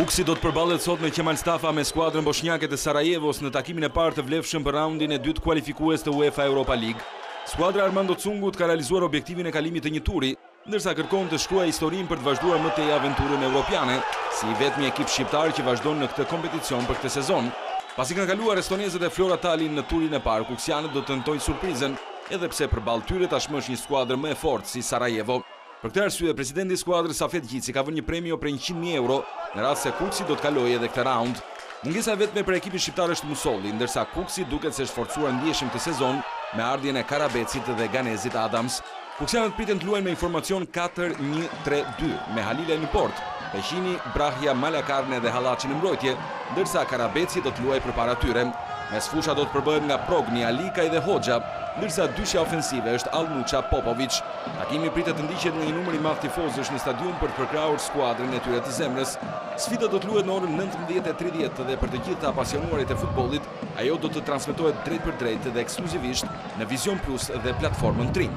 Kukësi do të përballet sot në Qemal Stafa me skuadrën boshnjake të Sarajevos në takimin e parë të vlefshëm për raundin e dytë kualifikues të UEFA Europa League. Skuadra e Armando Cungut ka realizuar objektivin e kalimit të një turi, ndërsa kërkon të shkruajë historinë për të vazhduar më tej aventurën evropiane, si i vetmi ekip shqiptar që vazhdon në këtë kompeticion për këtë sezon. Pasi kanë kaluar estonezët e Flora Tallinn në turin e parë, kuksianët do të tentojnë surprizën, edhe pse përballë tyre tashmë është një skuadër më e fortë si Sarajevo. Për këtë arsye, presidenti i skuadrës Safet Gjici ka vënë një premio prej njëqind mijë euro në rast se Kukësi do të kalojë edhe këtë raund. Mungesa e vetme për ekipin shqiptar është Musolli, ndërsa Kukësi duket se është forcuar ndjeshëm këtë sezon me ardhjen e Karabecit dhe ganezit Adams. Kuksianët priten të luajnë me formacionin katër një tre dy, me Halilaj në portë, Peqini, Brahja, Malakarne dhe Hallaçi në mbrojtje, ndërsa Karabeci do të luajë përpara tyre. Mesfusha do të përbëhet nga Progni, Alikaj dhe Hoxha, ndërsa dyshja ofensive është Allmuça, Popoviç. Takimi pritet të ndiqet nga një numër i madh tifozësh në stadium për të përkrahur skuadrën e tyre të zemrës. Sfida do të luhet në orën 19:30 dhe për të gjithë të apasionuarit e futbollit, ajo do të transmetohet drejtpërdrejt dhe ekskluzivisht në Vizion Plus dhe platformën Tring.